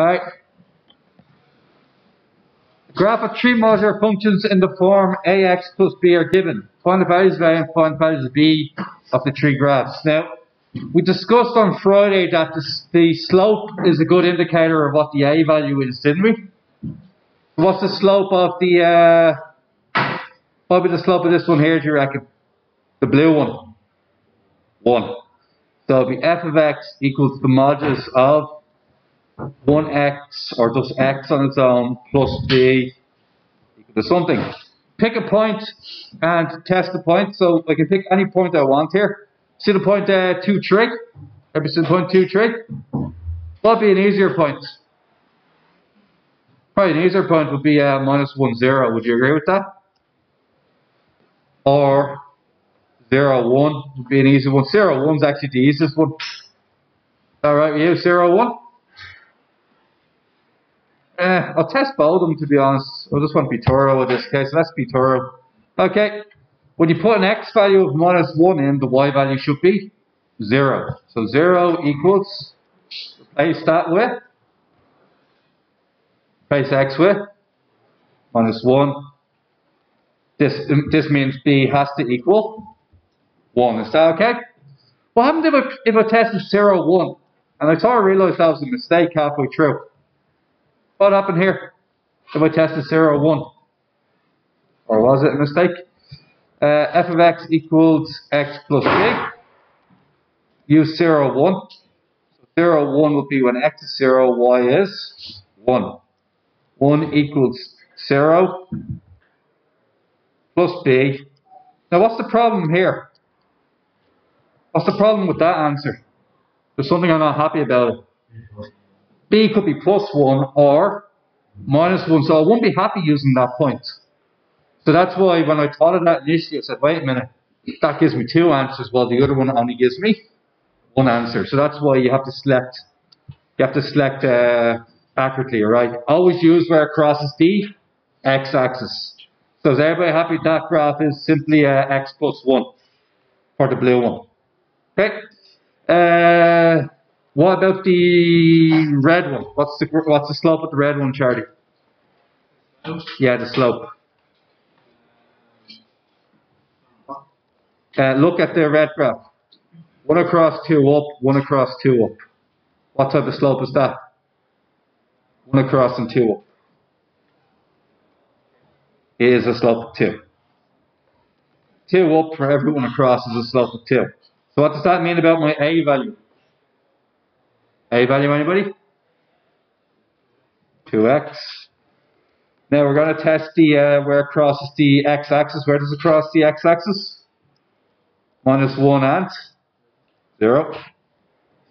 Alright. Graph of three modular functions in the form ax plus b are given. Find the values of a and find the values of b of the three graphs. Now, we discussed on Friday that the, the slope is a good indicator of what the a value is, didn't we? What's the slope of the, uh, what would be the slope of this one here, do you reckon? The blue one. 1. So it'll be f of x equals the modulus of 1x, or just x on its own, plus b equal to something. Pick a point and test the point. So I can pick any point I want here. See the point uh, 2, 3? Ever point 2, 3? What'd be an easier point? Probably an easier point would be uh, minus 1, 0. Would you agree with that? Or 0, 1 would be an easy one. 0, 1 is actually the easiest one. Alright, you 0, 1? Eh, I'll test of them to be honest. I just want thorough in this case. Let's be thorough. Okay, when you put an x value of minus 1 in, the y value should be 0. So 0 equals, replace that with, replace x with, minus 1. This, this means b has to equal 1. Is that okay? What happened if I, if I tested 0, 1? And I sort of realised that was a mistake halfway through. What happened here? If I tested 0, 1? Or was it a mistake? Uh, f of x equals x plus b. Use 0, 1. So 0, 1 would be when x is 0, y is 1. 1 equals 0 plus b. Now what's the problem here? What's the problem with that answer? There's something I'm not happy about it. B could be plus 1 or minus 1, so I won't be happy using that point. So that's why when I thought of that initially, I said, wait a minute, that gives me two answers, while the other one only gives me one answer. So that's why you have to select, you have to select uh, accurately, alright? Always use where it crosses the x-axis. So is everybody happy that graph is simply uh, x plus 1 for the blue one? Okay. Uh, what about the red one? What's the what's the slope of the red one, Charlie? Yeah, the slope. Uh, look at the red graph. One across, two up, one across, two up. What type of slope is that? One across and two up. Is a slope of two. Two up for everyone across is a slope of two. So what does that mean about my A value? A value, anybody? 2x. Now we're going to test the uh, where it crosses the x-axis. Where does it cross the x-axis? Minus 1 and 0.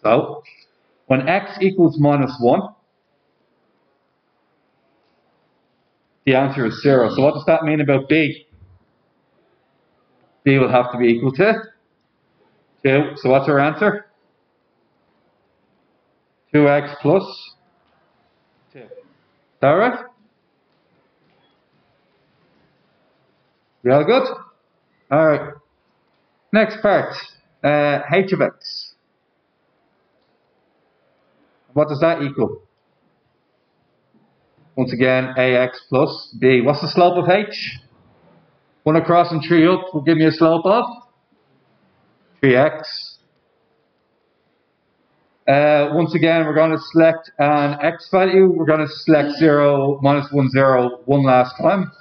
So, when x equals minus 1, the answer is 0. So what does that mean about b? b will have to be equal to 2. So what's our answer? 2x plus 2. Is that right? We all good? Alright. Next part. Uh, h of x. What does that equal? Once again, ax plus b. What's the slope of h? 1 across and 3 up will give me a slope of 3x. Uh, once again, we're going to select an x value. We're going to select 0, minus 1, 0, one last time.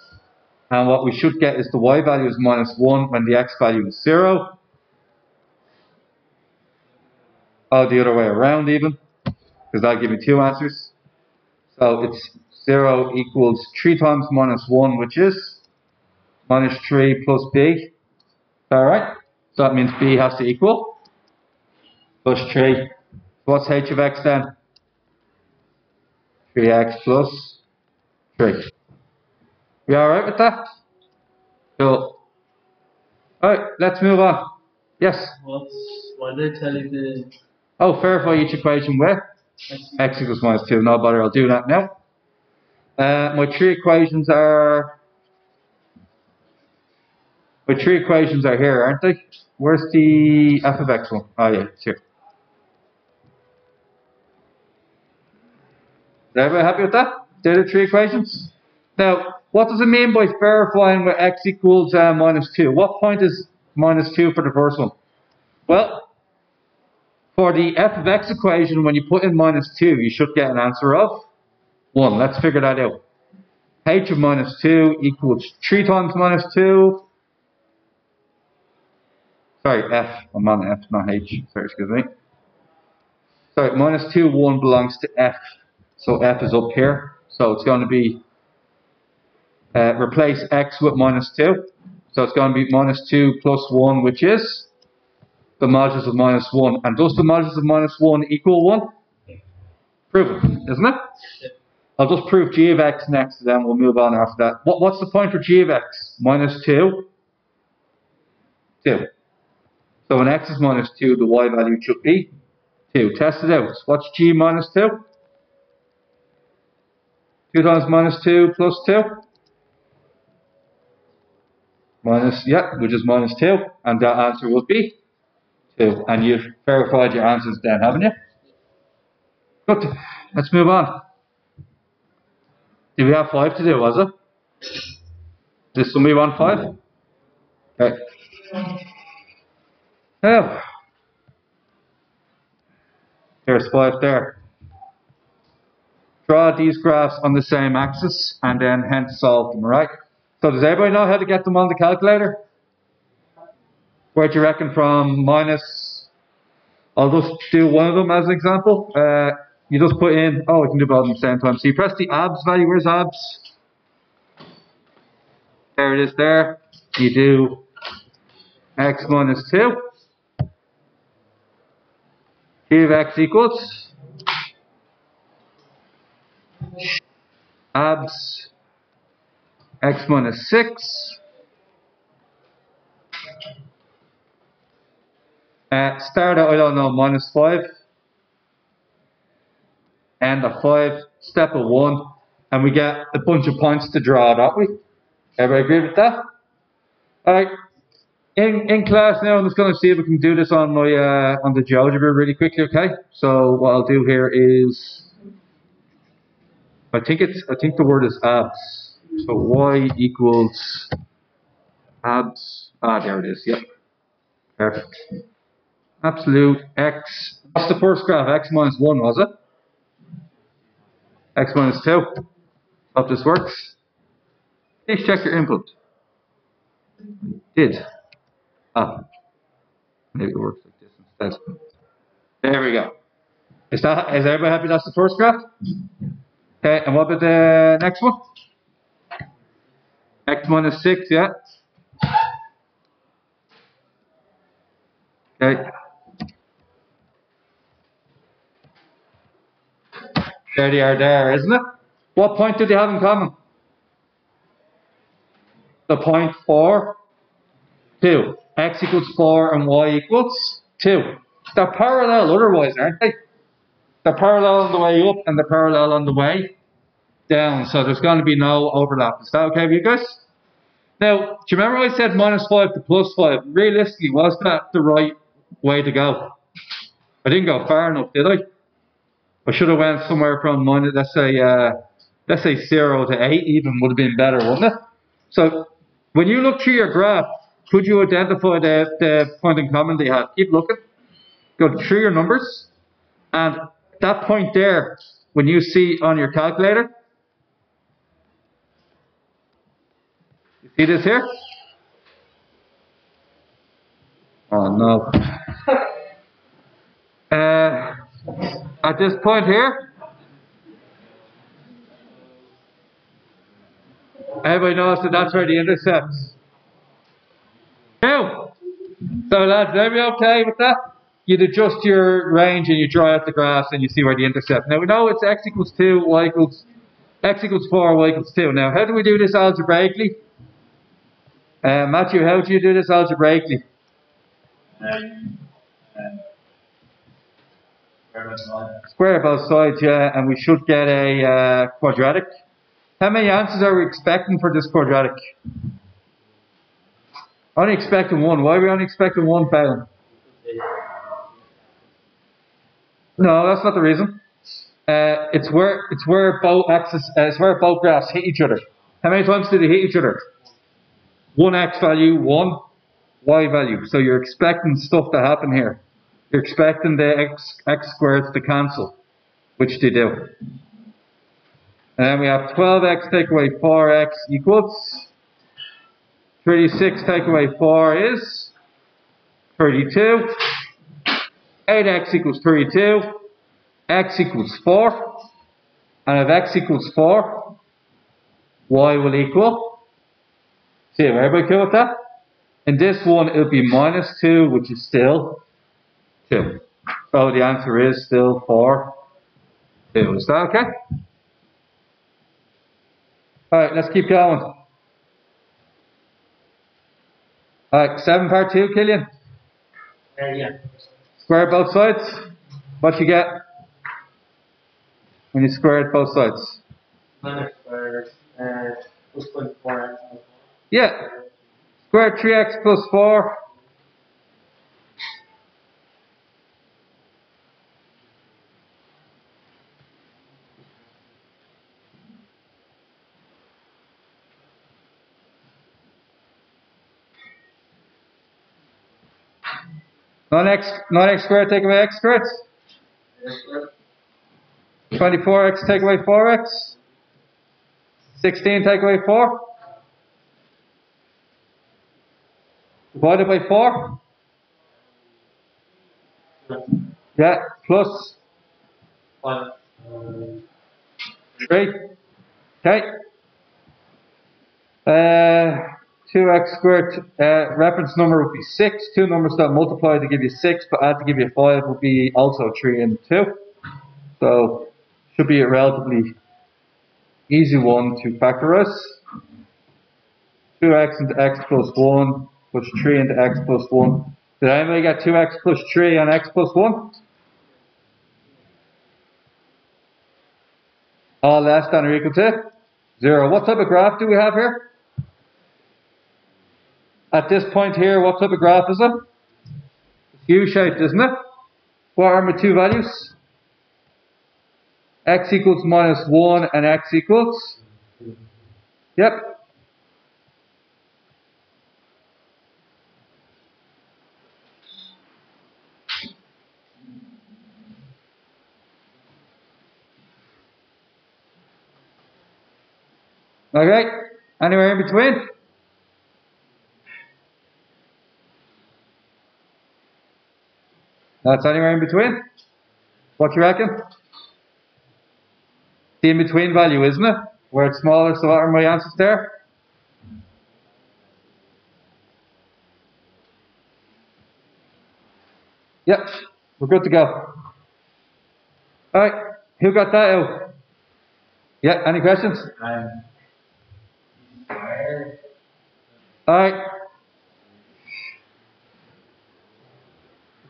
And what we should get is the y value is minus 1 when the x value is 0. Oh, the other way around even, because that'll give me two answers. So it's 0 equals 3 times minus 1, which is minus 3 plus b. Alright, so that means b has to equal plus 3. What's h of x then? 3x plus 3. You alright with that? Cool. Alright, let's move on. Yes? What's, why they tell you the Oh, verify each equation with x equals minus 2. No bother, I'll do that now. Uh, my three equations are... My three equations are here, aren't they? Where's the f of x one? Oh yeah, it's here. Everybody happy with that? They're the three equations. Now, what does it mean by verifying where x equals uh, minus 2? What point is minus 2 for the first one? Well, for the f of x equation, when you put in minus 2, you should get an answer of 1. Let's figure that out. h of minus 2 equals 3 times minus 2. Sorry, f. I'm on f, not h. Sorry, excuse me. Sorry, minus 2, 1 belongs to f. So f is up here. So it's going to be, uh, replace x with minus 2. So it's going to be minus 2 plus 1, which is the modulus of minus 1. And does the modulus of minus 1 equal 1? Proven, isn't it? I'll just prove g of x next, then we'll move on after that. What, what's the point for g of x? Minus 2? 2. So when x is minus 2, the y value should be 2. Test it out. What's g minus 2? 2 times minus 2 plus 2? Minus, yeah, which is minus 2. And that answer would be 2. And you've verified your answers then, haven't you? Good. Let's move on. Did we have 5 to do, was it? Did somebody want 5? Okay. Now, there's 5 there. Draw these graphs on the same axis and then hence solve them, right? So does everybody know how to get them on the calculator? Where do you reckon from minus, I'll just do one of them as an example. Uh, you just put in, oh, we can do both at the same time. So you press the abs value, where's abs? There it is there. You do x minus 2. G of x equals abs x minus 6 uh, start at, I don't know, minus 5 and a 5, step of 1 and we get a bunch of points to draw, don't we? Everybody agree with that? Alright, in, in class now I'm just going to see if we can do this on my uh, on the GeoGebra really quickly, okay? So what I'll do here is I think it's I think the word is abs. So y equals abs. Ah, there it is. Yep. Perfect. Absolute x. What's the first graph? X minus 1, was it? X minus 2. Hope this works. Please check your input. Did. Ah. Maybe it works like this instead. There we go. Is that is everybody happy that's the first graph? Okay, and what about the next one? X minus 6, yeah? Okay. There they are there, isn't it? What point do they have in common? The point 4, 2. X equals 4 and Y equals 2. They're parallel otherwise, aren't they? They're parallel on the way up and they're parallel on the way down, so there's going to be no overlap. Is that okay with you guys? Now, do you remember I said minus 5 to plus 5? Realistically, was that the right way to go? I didn't go far enough, did I? I should have went somewhere from minus, let's say, uh, let's say 0 to 8 even would have been better, wouldn't it? So, when you look through your graph, could you identify the, the point in common they had? Keep looking. Go through your numbers. And that point there, when you see on your calculator, you see this here? Oh no. Uh, at this point here, everybody knows that that's where the intercepts. Now, so lads, everybody okay with that? You'd adjust your range and you draw out the graphs and you see where the intercept. Now we know it's x equals 2, y equals, x equals 4, y equals 2. Now how do we do this algebraically? Uh, Matthew, how do you do this algebraically? Square both sides, yeah, and we should get a uh, quadratic. How many answers are we expecting for this quadratic? Only expecting one. Why are we only expecting one, Fallon? No, that's not the reason. Uh, it's where it's where both axes, uh, it's where both graphs hit each other. How many times do they hit each other? One x value, one y value. So you're expecting stuff to happen here. You're expecting the x x squareds to cancel, which they do. And then we have 12x take away 4x equals 36 take away 4 is 32. 8x equals 32. x equals 4. And if x equals 4, y will equal. See, everybody cool with that? In this one, it'll be minus 2, which is still 2. So the answer is still 4. 2. Is that okay? Alright, let's keep going. Alright, 7 part 2, Killian. Uh, yeah. Square both sides. What you get when you square both sides? Minus square, uh, plus 24 x. Yeah. Square 3x plus 4. Non x non x squared take away x squared. 24x take away 4x. 16 take away 4. Divided by 4. Yeah, plus One. 3. Okay. Uh, 2x squared, uh, reference number would be 6. Two numbers that multiply to give you 6, but add to give you 5 would be also 3 and 2. So, should be a relatively easy one to factorize. 2x into x plus 1 plus 3 into x plus 1. Did anybody get 2x plus 3 and x plus 1? All less than or equal to 0. What type of graph do we have here? At this point here, what type of graph is it? U-shaped, isn't it? What are my two values? x equals minus 1 and x equals? Yep. Okay, anywhere in between? That's anywhere in between? What you reckon? The in between value, isn't it? Where it's smaller, so what are my answers there? Yep, we're good to go. Alright, who got that out? Yeah, any questions? Um. Alright.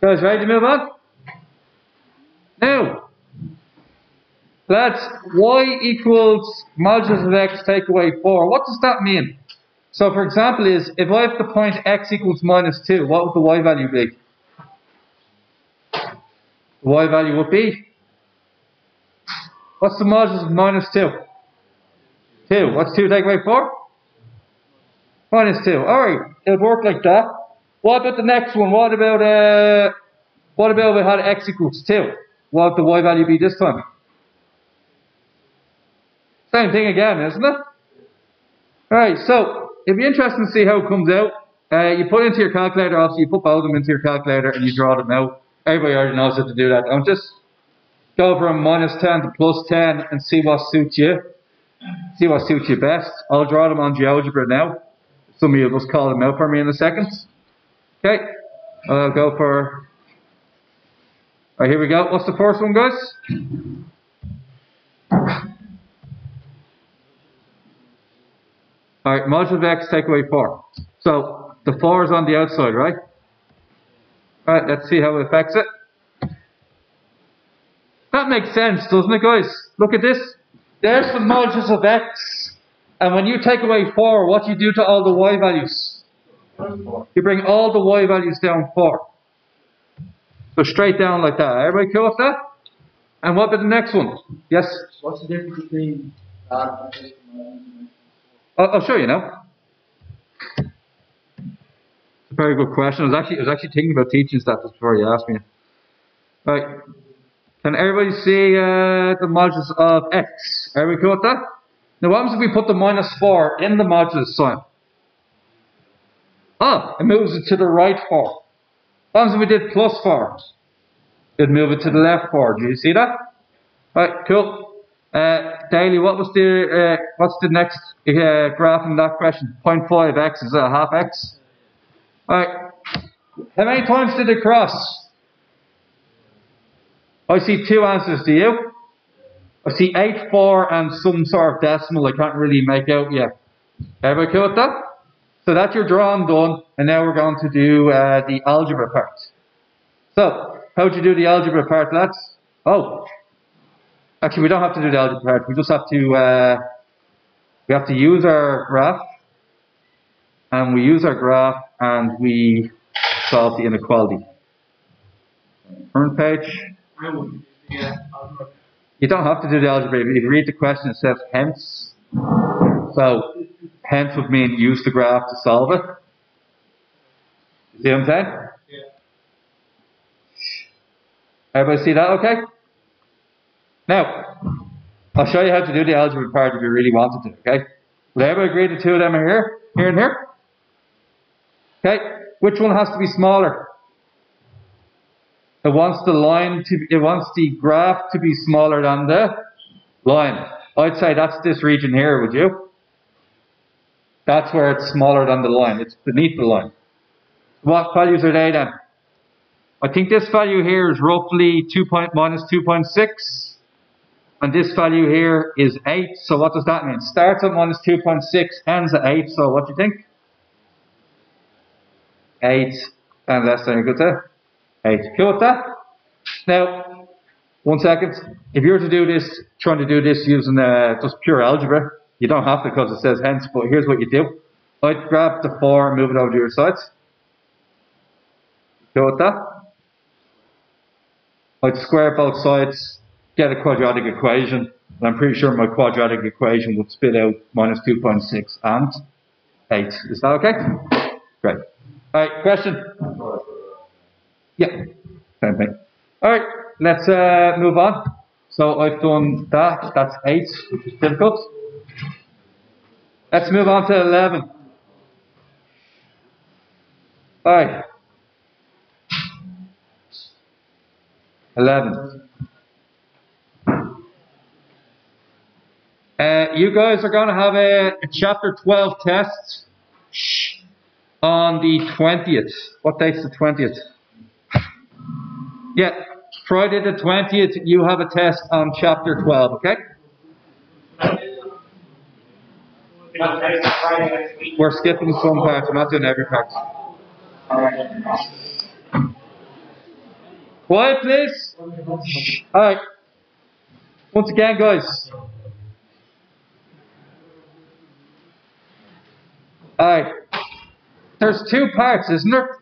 Guys, ready to move on? Now, lads, y equals modulus of x take away 4. What does that mean? So, for example, is if I have the point x equals minus 2, what would the y value be? The y value would be? What's the modulus of minus 2? 2. What's 2 take away 4? Minus 2. Alright, it'll work like that. What about the next one? What about, uh, what about we had x equals 2? What would the y value be this time? Same thing again, isn't it? Alright, so, if you're interested to see how it comes out, uh, you put into your calculator, obviously you put both of them into your calculator and you draw them out. Everybody already knows how to do that. Don't just go from minus 10 to plus 10 and see what suits you. See what suits you best. I'll draw them on GeoGebra now. Some of you will just call them out for me in a second. Okay, I'll go for. Alright, here we go. What's the first one, guys? Alright, modulus of x take away 4. So, the 4 is on the outside, right? Alright, let's see how it affects it. That makes sense, doesn't it, guys? Look at this. There's the modulus of x. And when you take away 4, what do you do to all the y values? You bring all the y values down 4. So straight down like that. Everybody cool with that? And what about the next one? Yes? What's the difference between that and? I'll, I'll show you now. It's a very good question. I was actually I was actually thinking about teaching that before you asked me. Right. Can everybody see uh, the modulus of x? Are we cool with that? Now what happens if we put the minus 4 in the modulus sign? Ah, it moves it to the right 4. What happens if we did plus 4? It'd move it to the left 4. Do you see that? Right, cool. Uh, Daly, what was the uh, what's the next uh, graph in that question? 0.5x is a half x. Right. How many times did it cross? I see two answers. Do you? I see eight, four, and some sort of decimal. I can't really make out yet. Everybody cool with that? So that's your drawing done, and now we're going to do uh, the algebra part. So, how do you do the algebra part, lads? Oh, actually, we don't have to do the algebra part. We just have to uh, we have to use our graph, and we use our graph, and we solve the inequality. Front page. You don't have to do the algebra. If you read the question, it says hence. So, hence would mean use the graph to solve it. You see what I'm saying? Yeah. Everybody see that okay? Now, I'll show you how to do the algebra part if you really wanted to, okay? Would everybody agree the two of them are here? Here and here? Okay, which one has to be smaller? It wants the line to, it wants the graph to be smaller than the line. I'd say that's this region here, would you? That's where it's smaller than the line. It's beneath the line. What values are they then? I think this value here is roughly 2 point, minus 2.6. And this value here is 8. So what does that mean? Starts at minus 2.6, ends at 8. So what do you think? 8 and less than equal to 8. Cool with that? Now, one second. If you were to do this, trying to do this using uh, just pure algebra, you don't have to because it says hence, but here's what you do. I'd grab the 4 and move it over to your sides. Go with that. I'd square both sides, get a quadratic equation, and I'm pretty sure my quadratic equation would spit out minus 2.6 and 8. Is that okay? Great. Alright, question? Yeah, same thing. Alright, let's uh, move on. So I've done that, that's 8, which is difficult. Let's move on to 11. Alright. 11. Uh, you guys are going to have a, a chapter 12 test on the 20th. What date's the 20th? Yeah, Friday the 20th, you have a test on chapter 12, okay? We're skipping some parts, we're not doing every part. Quiet, please. Alright. Once again, guys. Alright. There's two parts, isn't there?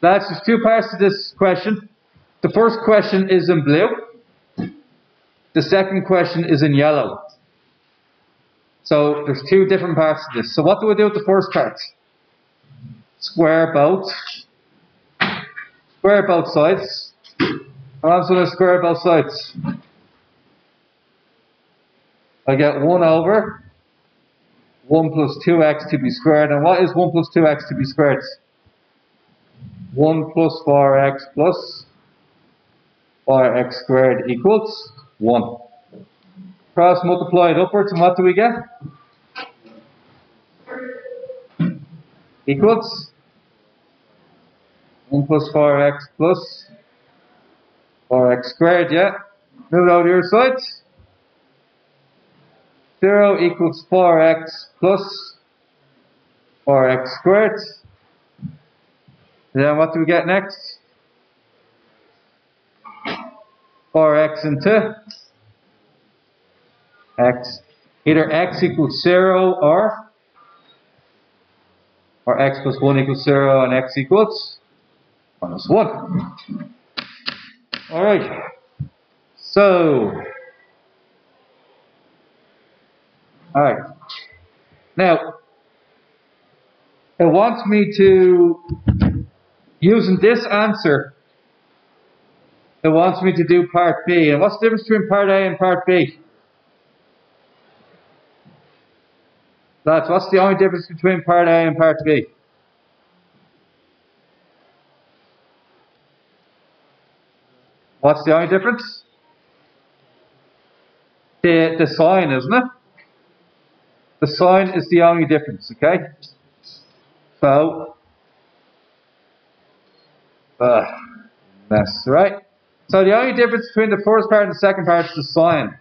That's there's two parts to this question. The first question is in blue. The second question is in yellow. So there's two different parts to this. So what do we do with the first part? Square both. Square both sides. I'm going to square both sides. I get 1 over 1 plus 2x to be squared. And what is 1 plus 2x to be squared? 1 plus 4x plus 4x squared equals 1. Cross multiply it upwards, and what do we get? Equals 1 plus 4x plus 4x squared, yeah. Move it over your side. 0 equals 4x plus 4x squared. Then what do we get next? 4x into x. Either x equals 0 or or x plus 1 equals 0 and x equals minus 1. Alright, So, alright. Now, it wants me to, using this answer, it wants me to do part B. And what's the difference between part A and part B? That's what's the only difference between part A and part B? What's the only difference? The, the sign, isn't it? The sign is the only difference, okay? So, uh, mess, right? So the only difference between the first part and the second part is the sign.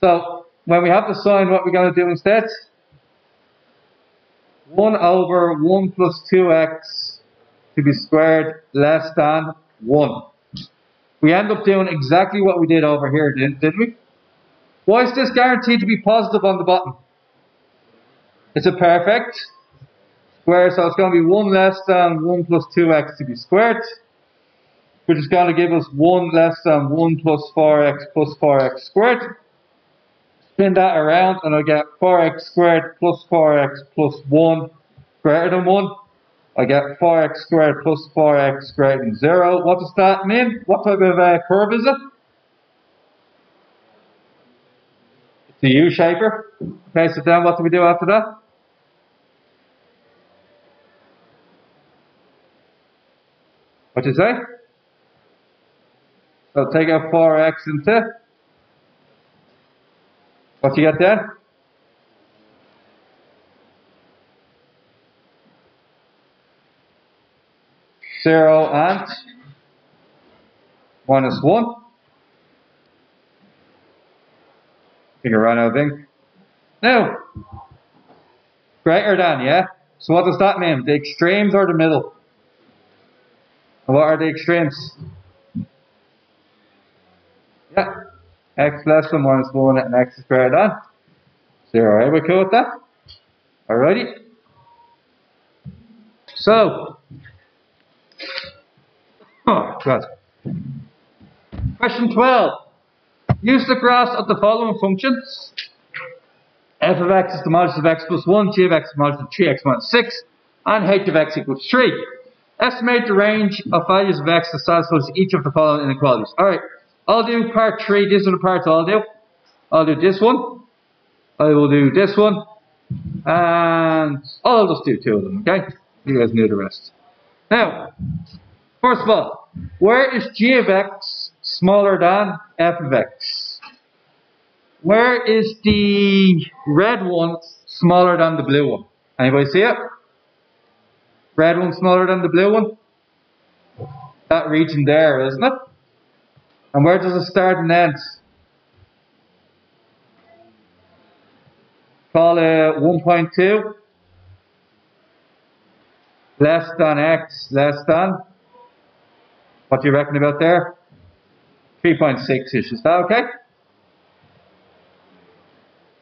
So, when we have the sign, what we're going to do instead? 1 over 1 plus 2x to be squared less than 1. We end up doing exactly what we did over here, didn't, didn't we? Why is this guaranteed to be positive on the bottom? It's a perfect square, so it's going to be 1 less than 1 plus 2x to be squared, which is going to give us 1 less than 1 plus 4x plus 4x squared. Spin that around and I get 4x squared plus 4x plus 1 greater than 1. I get 4x squared plus 4x greater than 0. What does that mean? What type of uh, curve is it? It's a U-shaper. Okay, so then what do we do after that? What do you say? So take out 4x into, what you get there? Zero and minus one. Figure run out of ink. Now, greater than, yeah? So what does that mean? The extremes or the middle? And what are the extremes? Yeah. X less than minus 1 and x is greater than 0. Are we cool with that? Alrighty. So, oh, God. Question 12. Use the graphs of the following functions. f of x is the modulus of x plus 1, g of x is the modulus of 3x minus 6, and h of x equals 3. Estimate the range of values of x that satisfies each of the following inequalities. Alright, I'll do part 3. These are the parts I'll do. I'll do this one. I will do this one. And I'll just do two of them, okay? You guys know the rest. Now, first of all, where is g of x smaller than f of x? Where is the red one smaller than the blue one? Anybody see it? Red one smaller than the blue one? That region there, isn't it? And where does it start and end? Call it 1.2 less than x less than what do you reckon about there? 3.6 ish. Is that okay?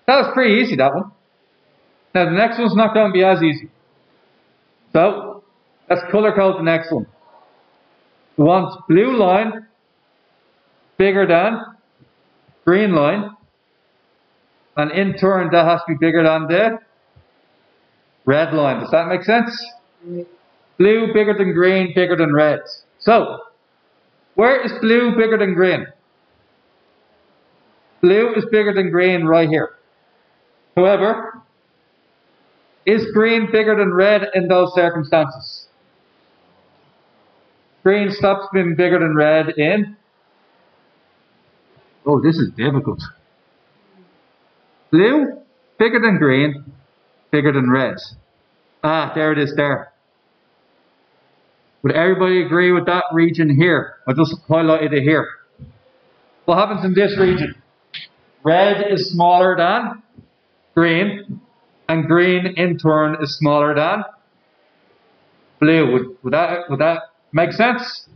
That was pretty easy, that one. Now the next one's not going to be as easy. So, let's color code the next one. We want blue line bigger than green line. And in turn, that has to be bigger than the red line. Does that make sense? Blue bigger than green, bigger than red. So, where is blue bigger than green? Blue is bigger than green right here. However, is green bigger than red in those circumstances? Green stops being bigger than red in. Oh, this is difficult. Blue, bigger than green, bigger than red. Ah, there it is there. Would everybody agree with that region here? I just highlighted it here. What happens in this region? Red is smaller than green, and green in turn is smaller than blue. Would, would, that, would that make sense?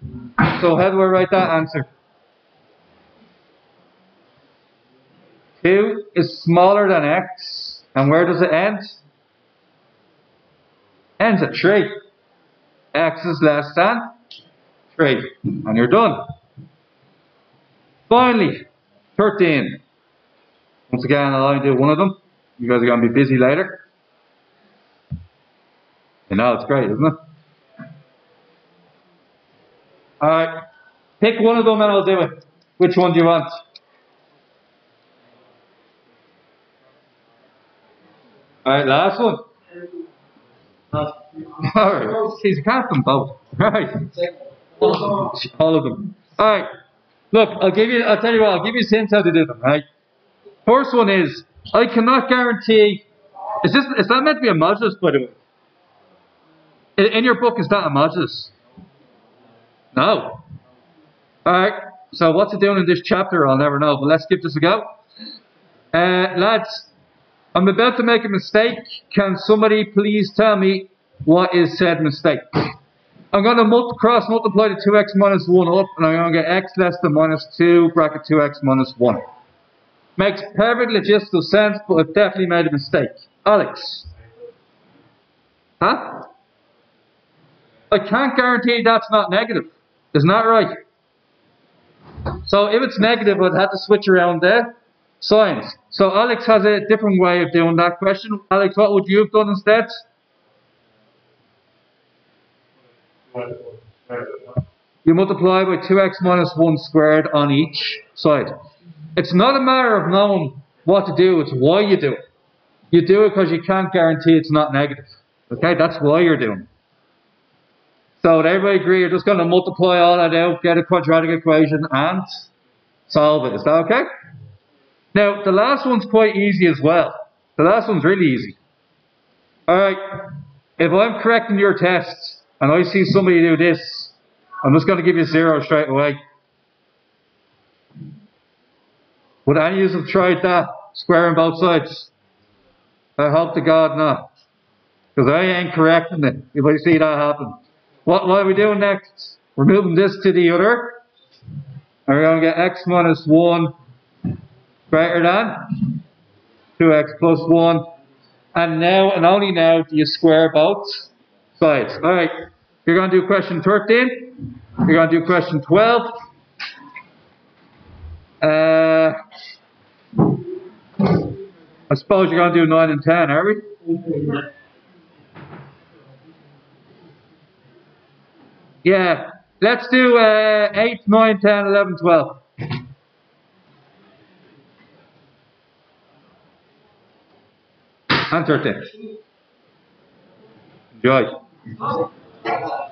So how do I write that answer? 2 is smaller than x, and where does it end? Ends at 3. x is less than 3, and you're done. Finally, 13. Once again, I'll only do one of them. You guys are going to be busy later. You know, it's great, isn't it? Alright. Pick one of them and I'll do it. Which one do you want? Alright, last one. Jeez, you can't have them both. Right. All of them. Alright. Look, I'll give you, I'll tell you what, I'll give you a hints how to do them, right? First one is, I cannot guarantee, is this, is that meant to be a modulus, by the way? In, in your book, is that a modulus? No. Alright, so what's it doing in this chapter, I'll never know, but let's give this a go. Uh, lads, I'm about to make a mistake. Can somebody please tell me what is said mistake? I'm going to multi cross multiply the 2x minus 1 up, and I'm going to get x less than minus 2, bracket 2x minus 1. Makes perfect logistical sense, but I've definitely made a mistake. Alex? Huh? I can't guarantee that's not negative. Isn't that right? So if it's negative, I'd have to switch around there. Signs. So Alex has a different way of doing that question. Alex, what would you have done instead? You multiply by 2x minus 1 squared on each side. It's not a matter of knowing what to do, it's why you do it. You do it because you can't guarantee it's not negative. Okay, that's why you're doing it. So would everybody agree you're just going to multiply all that out, get a quadratic equation, and solve it. Is that okay? Now, the last one's quite easy as well. The last one's really easy. Alright, if I'm correcting your tests, and I see somebody do this, I'm just going to give you zero straight away. Would any of you have tried that, squaring both sides? I hope to God not. Because I ain't correcting it if I see that happen. What, what are we doing next? We're moving this to the other. And we're going to get x minus 1 greater than 2x plus 1. And now, and only now, do you square both sides. Alright, you're going to do question 13. You're going to do question 12. Uh, I suppose you're going to do 9 and 10, are we? Yeah, let's do uh, 8, 9, 10, 11, 12. And 13. Enjoy.